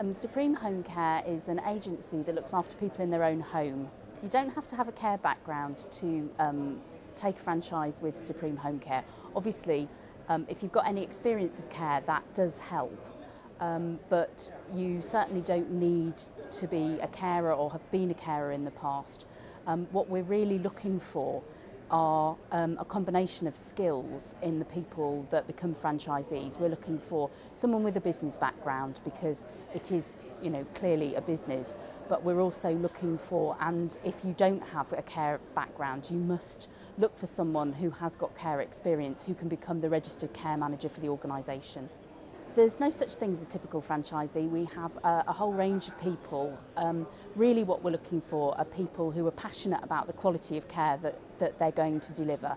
Um, Supreme Home Care is an agency that looks after people in their own home. You don't have to have a care background to um, take a franchise with Supreme Home Care. Obviously, um, if you've got any experience of care, that does help. Um, but you certainly don't need to be a carer or have been a carer in the past. Um, what we're really looking for are um, a combination of skills in the people that become franchisees. We're looking for someone with a business background because it is, you know, clearly a business, but we're also looking for, and if you don't have a care background, you must look for someone who has got care experience who can become the registered care manager for the organisation. There's no such thing as a typical franchisee. We have a, a whole range of people. Um, really what we're looking for are people who are passionate about the quality of care that, that they're going to deliver.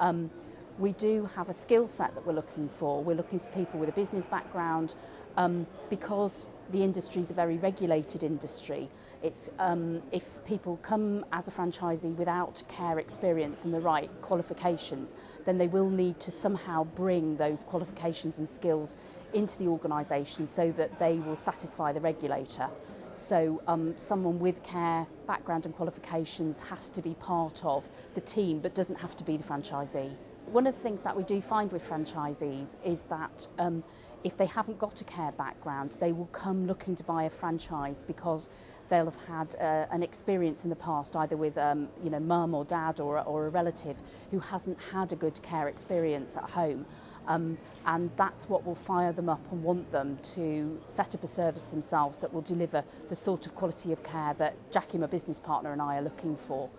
Um, we do have a skill set that we're looking for. We're looking for people with a business background um, because the industry is a very regulated industry. It's um, if people come as a franchisee without care experience and the right qualifications, then they will need to somehow bring those qualifications and skills into the organisation so that they will satisfy the regulator. So um, someone with care background and qualifications has to be part of the team but doesn't have to be the franchisee. One of the things that we do find with franchisees is that um, if they haven't got a care background, they will come looking to buy a franchise because they'll have had uh, an experience in the past, either with um, you know mum or dad or, or a relative who hasn't had a good care experience at home. Um, and that's what will fire them up and want them to set up a service themselves that will deliver the sort of quality of care that Jackie, my business partner, and I are looking for.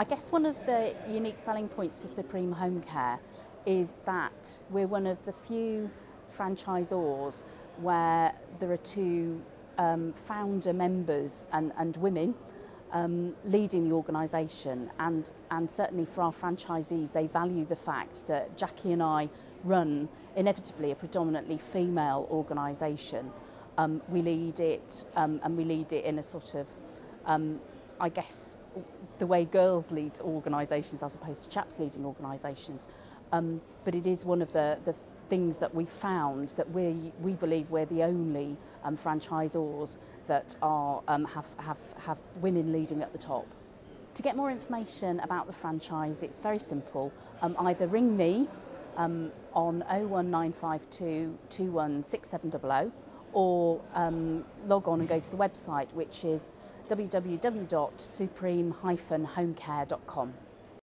I guess one of the unique selling points for Supreme Home Care is that we're one of the few franchisors where there are two um, founder members and, and women um, leading the organisation and, and certainly for our franchisees they value the fact that Jackie and I run inevitably a predominantly female organisation. Um, we lead it um, and we lead it in a sort of um, I guess the way girls lead organisations as opposed to chaps leading organisations. Um, but it is one of the, the things that we found that we, we believe we're the only um, franchisors that are, um, have, have, have women leading at the top. To get more information about the franchise, it's very simple. Um, either ring me um, on 01952 216700 or um, log on and go to the website, which is www.supreme-homecare.com.